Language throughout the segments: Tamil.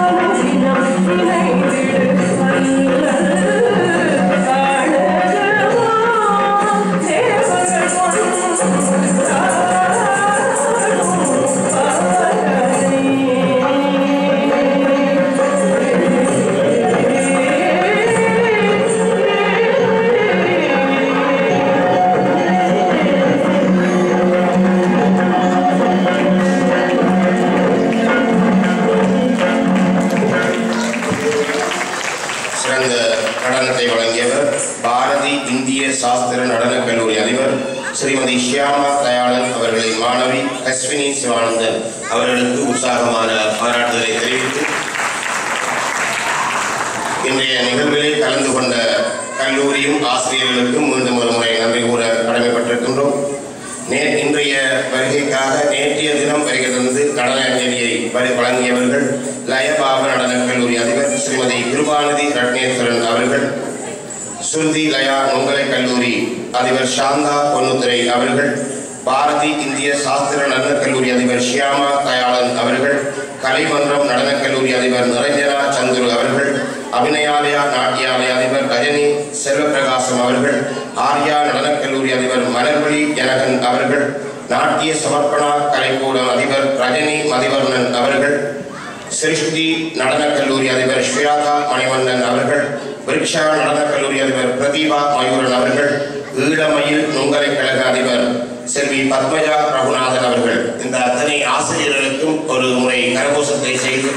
I'm feeling கலைமன்றம் நடனக் கல்லூரி அதிபர் நிரஞ்சனா சந்துரு அவர்கள் அபிநயாலயா நாட்டியாலய அதிபர் கஜினி செல்வபிரகாசம் அவர்கள் ஆர்யா நடனக் கல்லூரி அதிபர் மலர்வழி ஜனகன் அவர்கள் நாட்டிய சமர்ப்பணா கலைக்கூடம் அதிபர் ரஜினி மதிவர்ணன் அவர்கள் சிருஷ்டி நடனக் கல்லூரி அதிபர் ஸ்ரீராதா மணிவண்ணன் அவர்கள் விருக்ஷா நடனக் கல்லூரி அதிபர் பிரதீபா மயூரன் அவர்கள் ஈழமயில் நுங்கலை கழக அதிபர் செல்வி பத்மஜா ரகுநாதன் அவர்கள். இந்த அத்தனை ஆசிரியர்களுக்கும் ஒரு முறை கரகோஷத்தை செய்து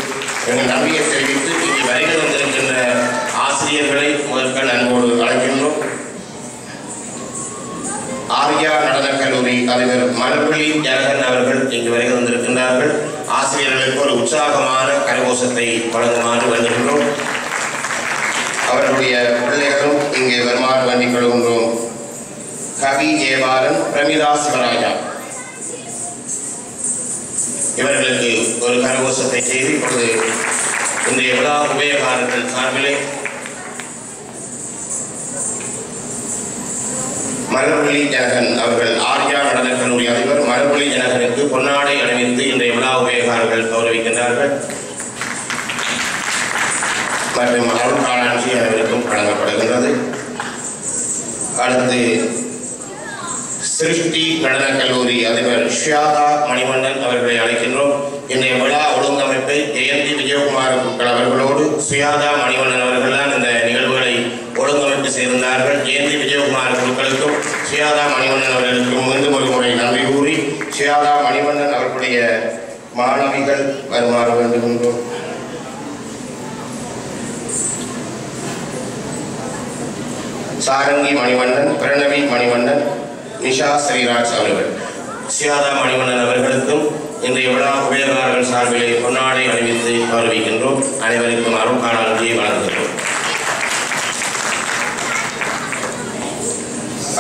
எங்கள் நன்றியை தெரிவித்து இங்கே வருகை வந்திருக்கின்ற ஆசிரியர்களை முதற்கள் அன்போடு அழைக்கின்றோம். ஆர்யா நடனக் கல்லூரி தலைவர் மலர்வழி ஜனகன் அவர்கள் இங்கு வருகை வந்திருக்கின்றார்கள் ஆசிரியர்களுக்கு ஒரு உற்சாகமான கரகோஷத்தை வழங்குமாறு வருகின்றோம் அவர்களுடைய பிள்ளைகளும் இங்கே வருமாறு வேண்டிக் கொள்கின்றோம். கவி ஏவாளன் பிரமிதா சிவராஜா இவர்களுக்கு ஒரு கரகோஷத்தை செய்து இப்பொழுது இன்றைய விழா உபயகாரத்தின் சார்பிலே மலர்வழி ஜனகன் அவர்கள் ஆர்யா நடன கல்லூரி அதிபர் மலர்வழி ஜனகனுக்கு பொன்னாடை அணிவித்து இன்றைய விழா உபயோகாரர்கள் கௌரவிக்கின்றார்கள். மற்றும் அருள் காலாட்சி அனைவருக்கும் வழங்கப்படுகின்றது. அடுத்து சிருஷ்டி நடனக் கல்லூரி அதிபர் ஷியாதா மணிவண்ணன் அவர்களை அழைக்கின்றோம். இன்றைய விழா ஒழுங்கமைப்பை ஜெயந்தி விஜயகுமார் அவர்களோடு சுயாதா மணிவண்ணன் அவர்கள்தான் இந்த நிகழ்வுகளை ஒழுங்கமைப்பு செய்திருந்தார்கள். ஜெயந்தி விஜயகுமார் குழுக்களுக்கும் சுயாதா மணிவண்ணன் அவர்களுக்கும் மீண்டும் ஒரு முறை நன்றி கூறி சுயாதா மணிவண்ணன் அவர்களுடைய மாணவிகள் வருமாறு என்றும் சாரங்கி மணிவண்ணன் பிரணவி மணிவண்ணன் நிஷா ஸ்ரீராஜ் அவர்கள். சியாதா மணிவண்ணன் அவர்களுக்கும் இன்றைய விழா உபயோகாரர்கள் சார்பிலே பொன்னாடை அணிவித்து கௌரவிக்கின்றோம். அனைவருக்கும் அருள்கால நன்றியை வழங்குகின்றோம்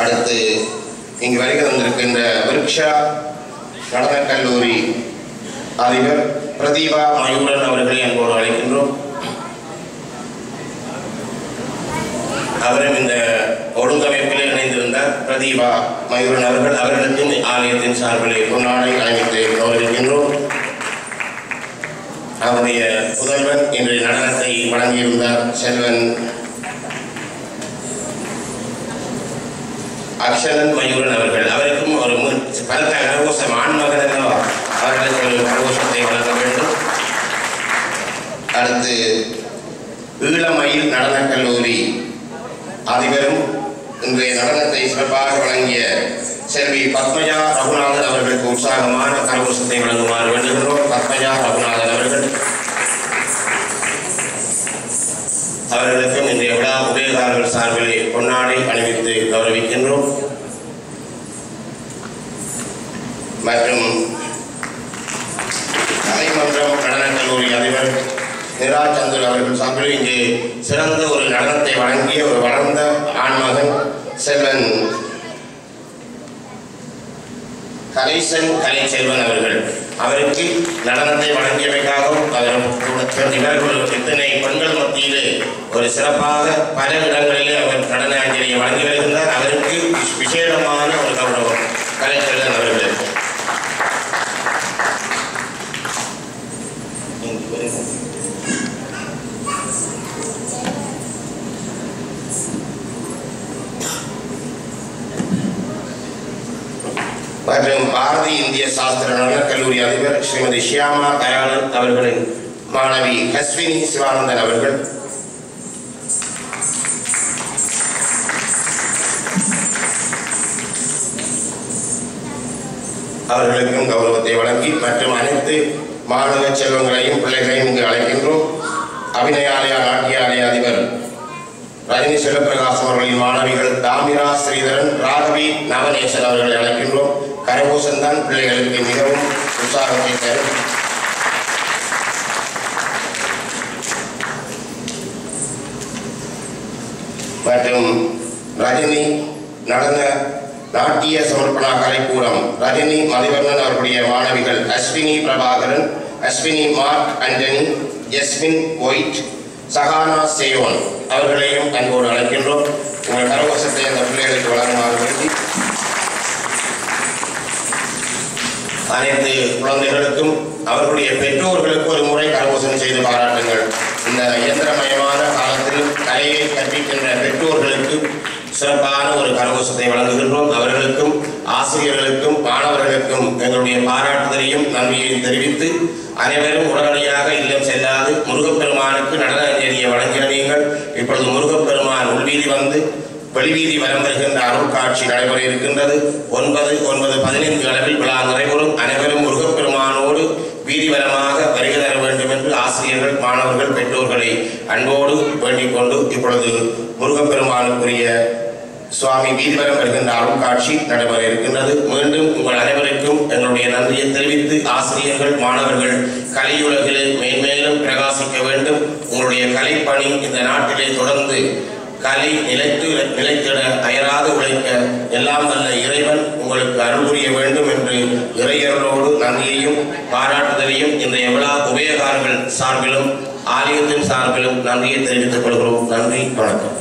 அடுத்து இங்கு வருகை வந்திருக்கின்ற விருக்ஷா நடனக் கல்லூரி அதிபர் பிரதீபா மயூரன் அவர்களை அன்போடு அழைக்கின்றோம். அவரும் இந்த ஒழுங்கமைப்பில் இணைந்திருந்தார் பிரதீபா மயூரன் அவர்கள் அவர்களுக்கும் ஆலயத்தின் சார்பிலே பொன்னாடை அணிவித்து கௌரவிக்கின்றோம் அவருடைய புதல்வன் இன்றைய நடனத்தை வழங்கியிருந்தார் செல்வன் அக்ஷரன் மயூரன் அவர்கள் அவருக்கும் ஒரு பலத்த கரகோஷம் ஆண்மகன் அல்லவா அவர்களுக்கு ஒரு கரகோஷத்தை வழங்க வேண்டும். அடுத்து ஈழமயில் நடன கல்லூரி அதிபரும் இன்றைய நடனத்தை சிறப்பாக வழங்கிய செல்வி பத்மஜா ரகுநாதன் அவர்களுக்கு உற்சாகமான கரகோஷத்தை வழங்குமாறு வேண்டுகிறோம் பத்மஜா ரகுநாதன் அவர்கள். அவர்களுக்கும் இன்றைய விழா உபயோகாரர்கள் சார்பிலே பொன்னாடை அணிவித்து கௌரவிக்கின்றோம். மற்றும் கலைமன்றம் நடனக் கல்லூரி அதிபர் நிரா அவர்கள் சார்பில் இங்கே சிறந்த ஒரு நடனத்தை வழங்கிய ஒரு வளர்ந்த ஆண்மகன் செல்வன் கலைசன் கலைச்செல்வன் அவர்கள். அவருக்கு நடனத்தை வழங்கியமைக்காகவும் அவர் இத்தனை பெண்கள் மத்தியிலே ஒரு சிறப்பாக பல இடங்களிலே அவர் நடன அஞ்சலியை வழங்கி வருகின்றார். அவருக்கு விசேடமான ஒரு கௌரவம். கலைச்செல்வன் அவர்களுக்கு மற்றும் பாரதி இந்திய சாஸ்திர நடனக் கல்லூரி அதிபர் ஸ்ரீமதி ஷியாமா தயானந்த் அவர்களின் மாணவி அஸ்வினி சிவானந்தன் அவர்கள். அவர்களுக்கும் கௌரவத்தை வழங்கி மற்றும் அனைத்து மாணவ செல்வங்களையும் பிள்ளைகளையும் இங்கு அழைக்கின்றோம். அபிநயாலயா நாட்டியாலய அதிபர் ரஜினி சிவபிரகாசம் அவர்களின் மாணவிகள் தாமிரா ஸ்ரீதரன் ராகவி நவநேசன் அவர்களை அழைக்கின்றோம். கரகோஷம்தான் பிள்ளைகளுக்கு மிகவும் உற்சாகத்தை தரும். மற்றும் ரஜினி நடன நாட்டிய சமர்ப்பணா கலைக்கூடம் ரஜினி மதிவர்ணன் அவருடைய மாணவிகள் Ashwini Prabhakaran Ashwini Mark Antony Yasmin White Sahana Seyon அவர்களையும் அன்போடு அழைக்கின்றோம். உங்கள் கரகோஷத்தை அந்த பிள்ளைகளுக்கு வழங்குமாறு வேண்டி அனைத்து குழந்தைகளுக்கும் அவர்களுடைய பெற்றோர்களுக்கு ஒரு முறை கரகோசம் செய்து பாராட்டுங்கள். இந்த இயந்திரமயமான காலத்தில் கலையை கற்பிக்கின்ற பெற்றோர்களுக்கு சிறப்பான ஒரு கரகோஷத்தை வழங்குகின்றோம். அவர்களுக்கும் ஆசிரியர்களுக்கும் மாணவர்களுக்கும் எங்களுடைய பாராட்டுதலையும் நன்றியையும் தெரிவித்து அனைவரும் உடனடியாக இல்லம் செல்லாது. முருகப்பெருமானுக்கு நடன அஞ்சலியை வழங்கினீர்கள் இப்பொழுது முருகப்பெருமான் உள்வீதி வந்து வெளிவீதி வரம் வருகின்ற அருள் காட்சி நடைபெற இருக்கின்றது. ஒன்பது ஒன்பது பதினைந்து அளவில் விழா நிறைவரும் அனைவரும் முருகப்பெருமானோடு வீதி வரமாக வருகை தர வேண்டும் என்று ஆசிரியர்கள் மாணவர்கள் பெற்றோர்களை அன்போடு வேண்டிக் கொண்டு இப்பொழுது முருகப்பெருமானுக்குரிய சுவாமி வீதிவரம் வருகின்ற அருள் காட்சி நடைபெற இருக்கின்றது. மீண்டும் உங்கள் அனைவருக்கும் எங்களுடைய நன்றியை தெரிவித்து ஆசிரியர்கள் மாணவர்கள் கலையுலகிலே மேன்மேலும் பிரகாசிக்க வேண்டும். உங்களுடைய கலைப்பணி இந்த நாட்டிலே தொடர்ந்து கலை நிலைத்து நிலைத்திட அயராது உழைக்க எல்லாம் வல்ல இறைவன் உங்களுக்கு அருள் புரிய வேண்டும் என்று இறையர்களோடு நன்றியையும் பாராட்டுதலையும் இந்த விழா உபயகாரர்கள் சார்பிலும் ஆலயத்தின் சார்பிலும் நன்றியை தெரிவித்துக் கொள்கிறோம். நன்றி வணக்கம்.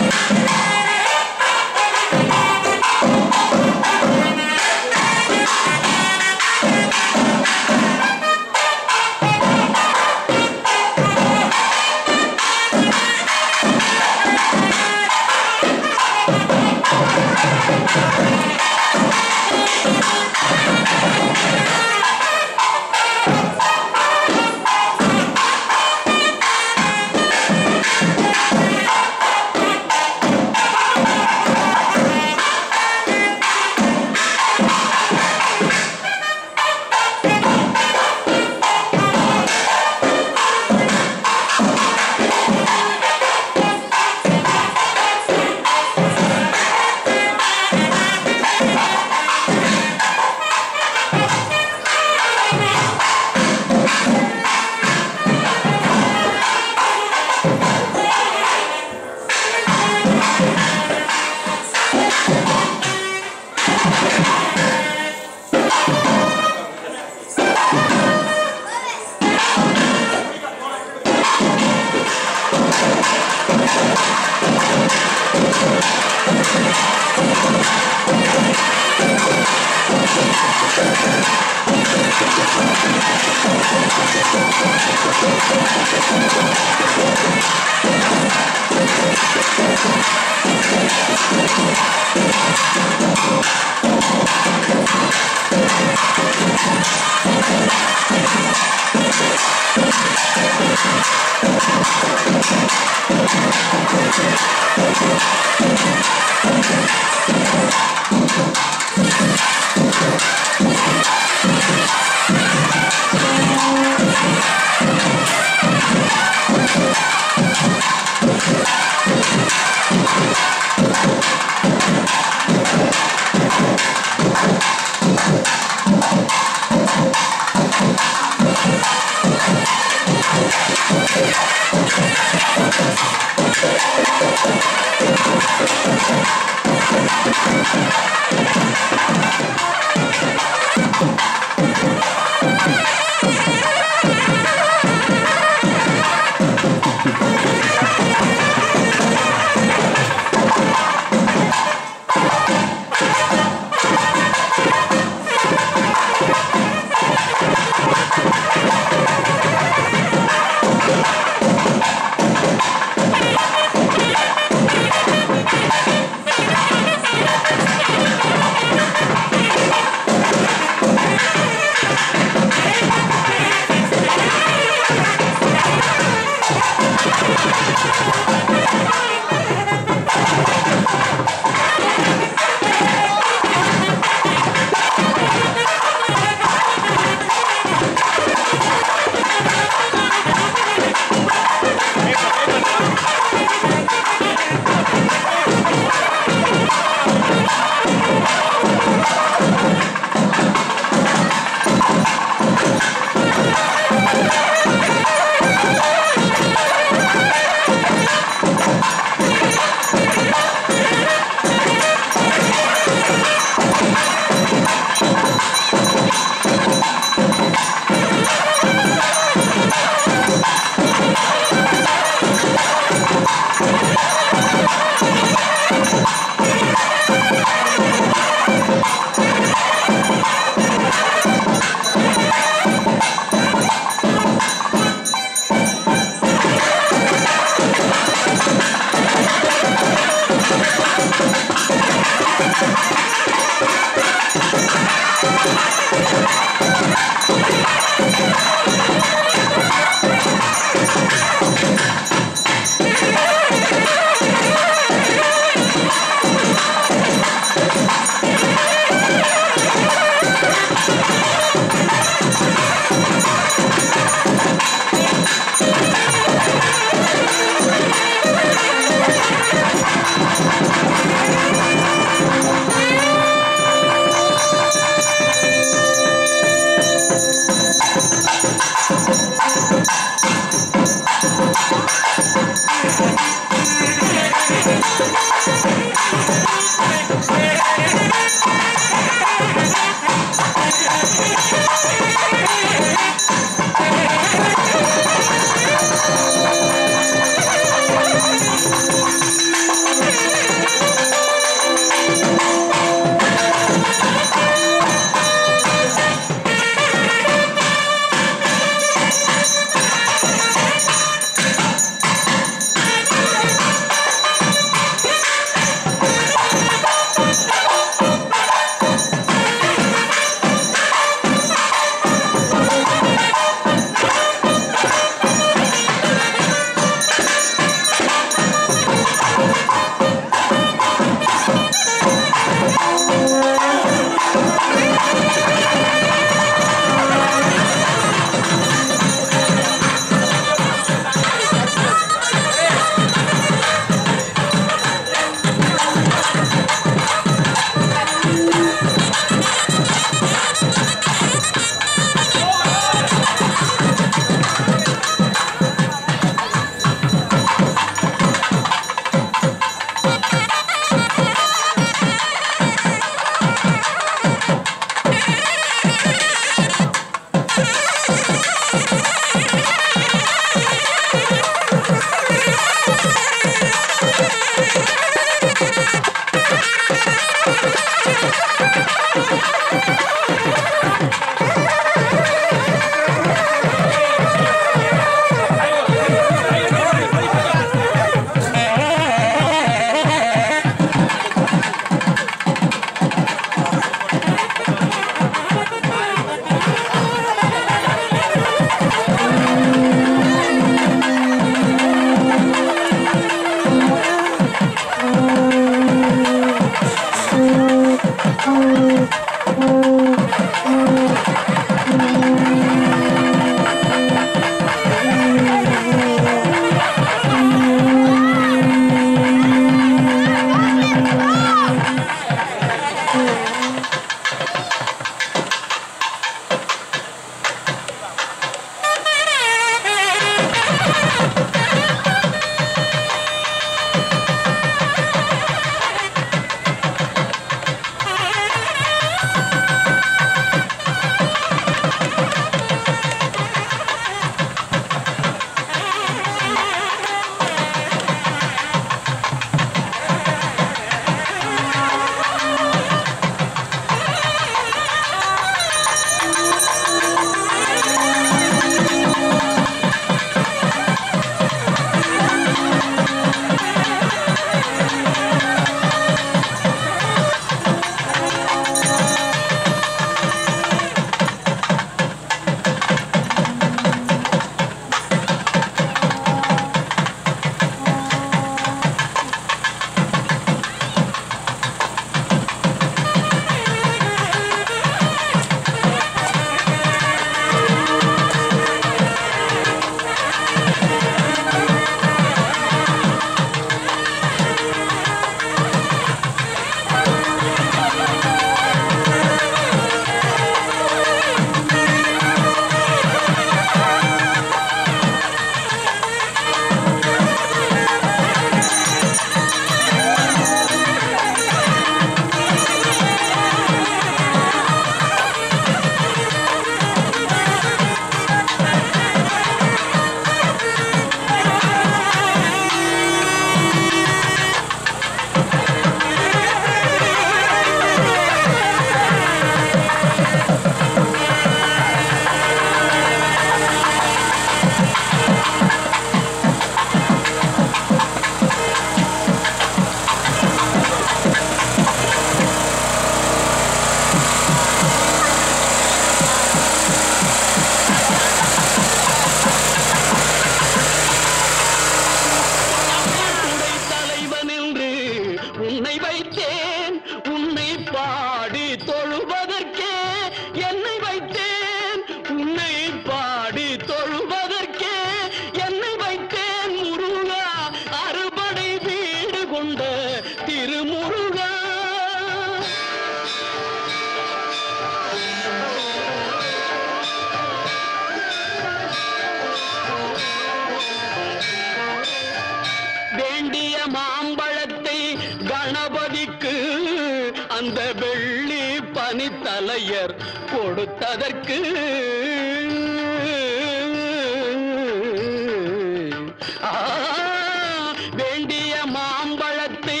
வேண்டிய மாம்பழத்தை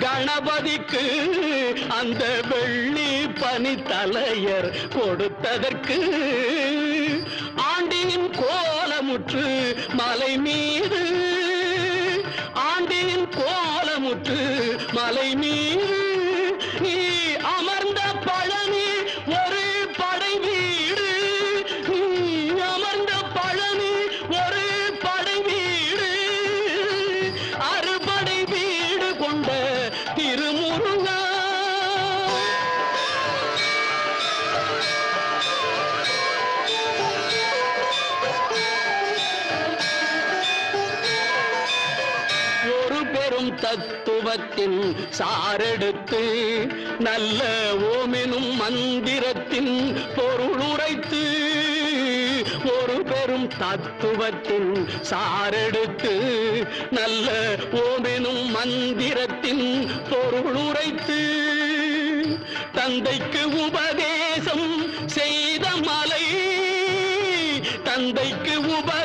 கணபதிக்கு அந்த வெள்ளி பனி தலையர் கொடுத்ததற்கு ஆண்டியின் கோலமுற்று மலை மந்திரத்தின் சாரெடுத்து நல்ல ஓமெனும் மந்திரத்தின் பொருளுரைத்து ஒரு பெரும் தத்துவத்தின் சாரெடுத்து நல்ல ஓமெனும் மந்திரத்தின் பொருளுரைத்து தந்தைக்கு உபதேசம் செய்த மலை தந்தைக்கு உப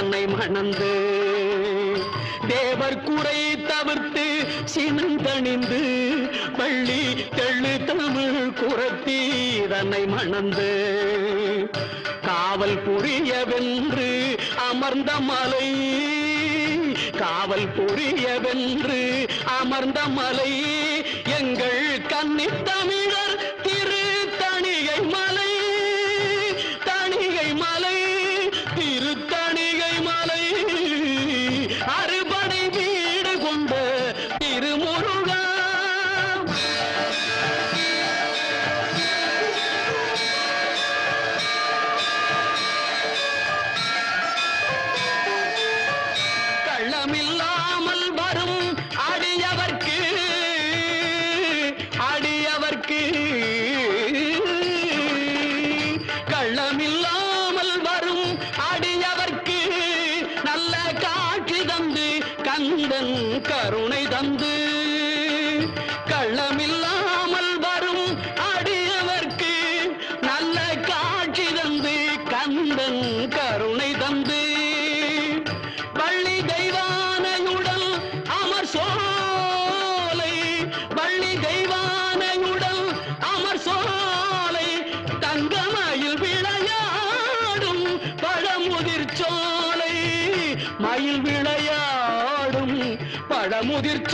தன்னை மணந்து தேவர் குறை தவிர்த்து சினந்தணிந்து பள்ளி தெள்ளு தமிழ் குரத்தி தன்னை மணந்து காவல் புரியவென்று அமர்ந்த மலை காவல் புரியவென்று அமர்ந்த மலை. எங்கள் கன்னித்தமிழர்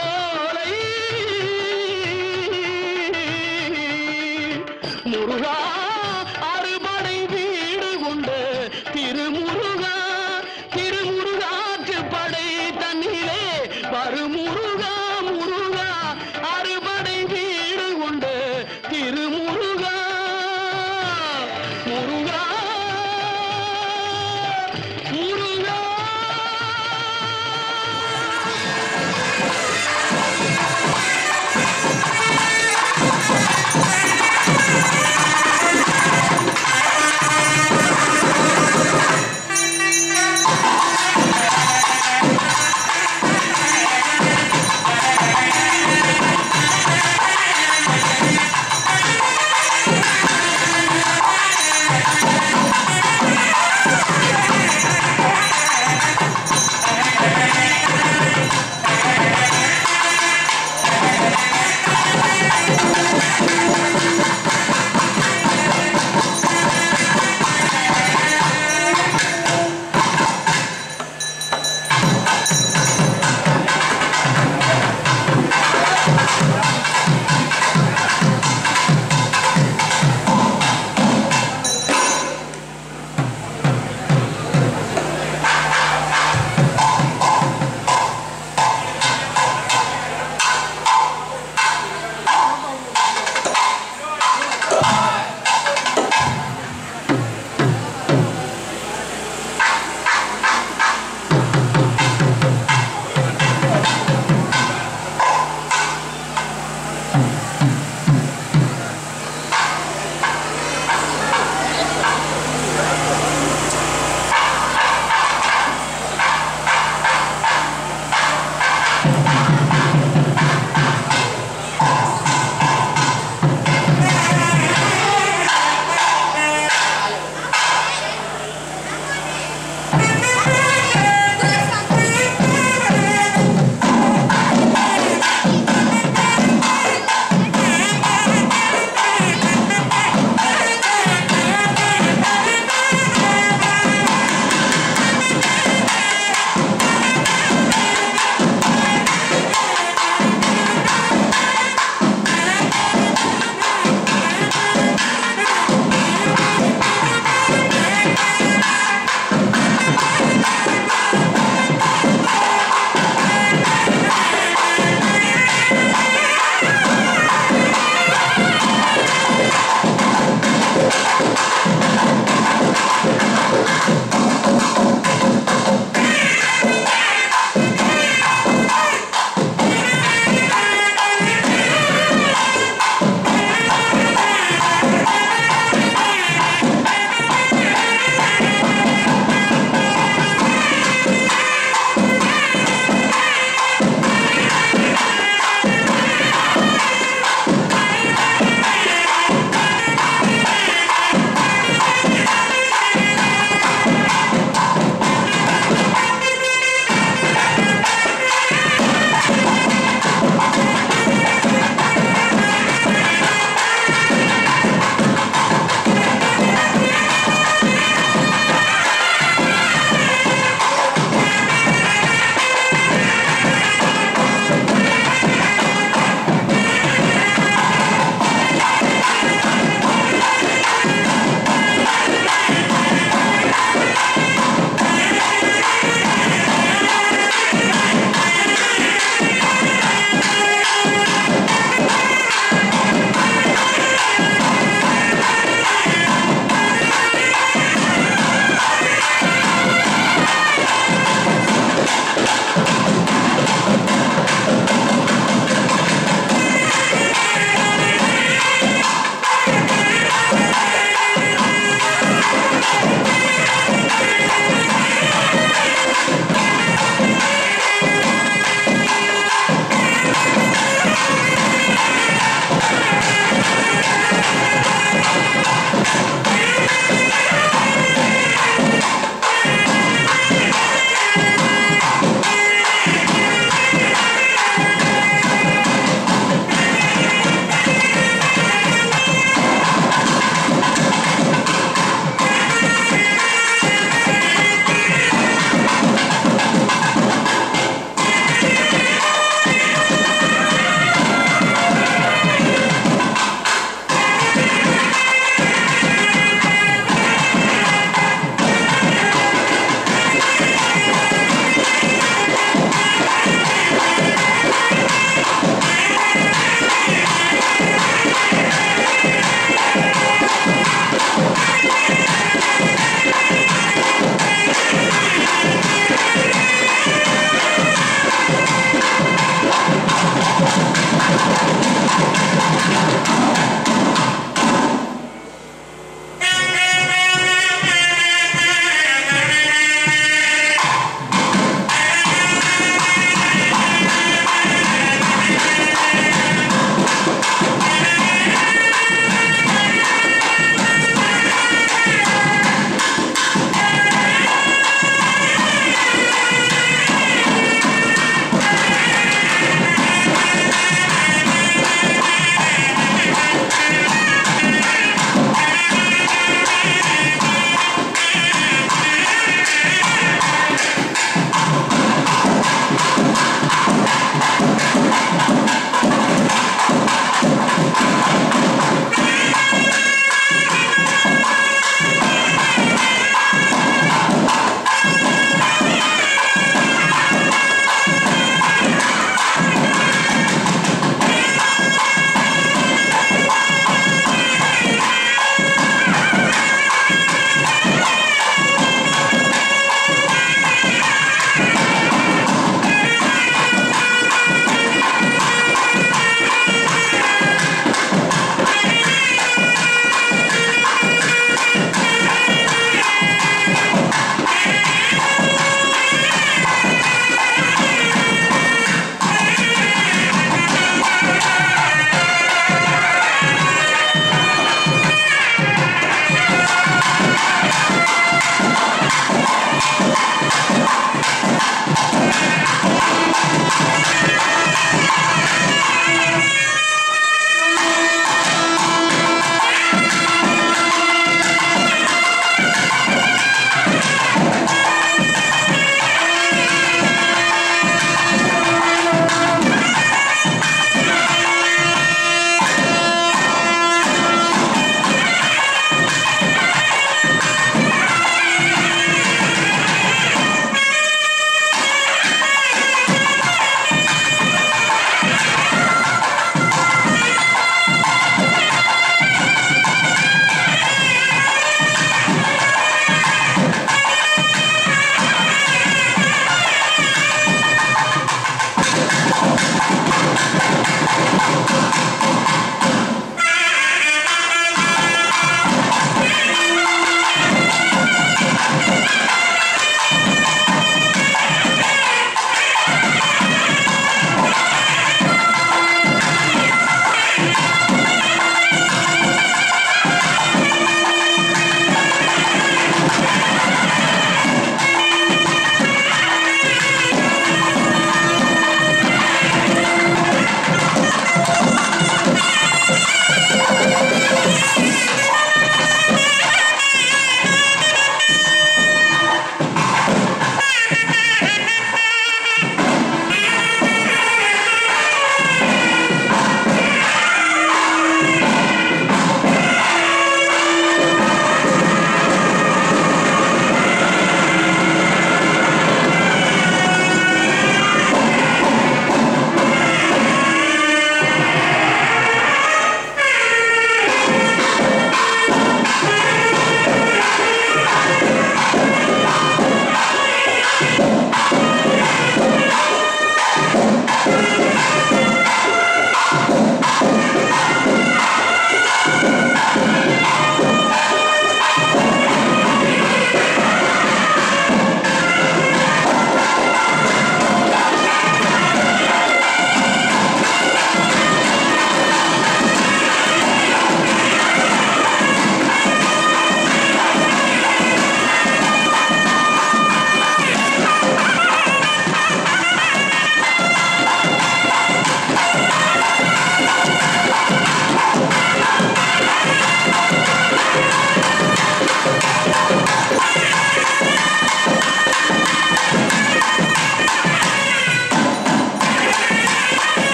Oh.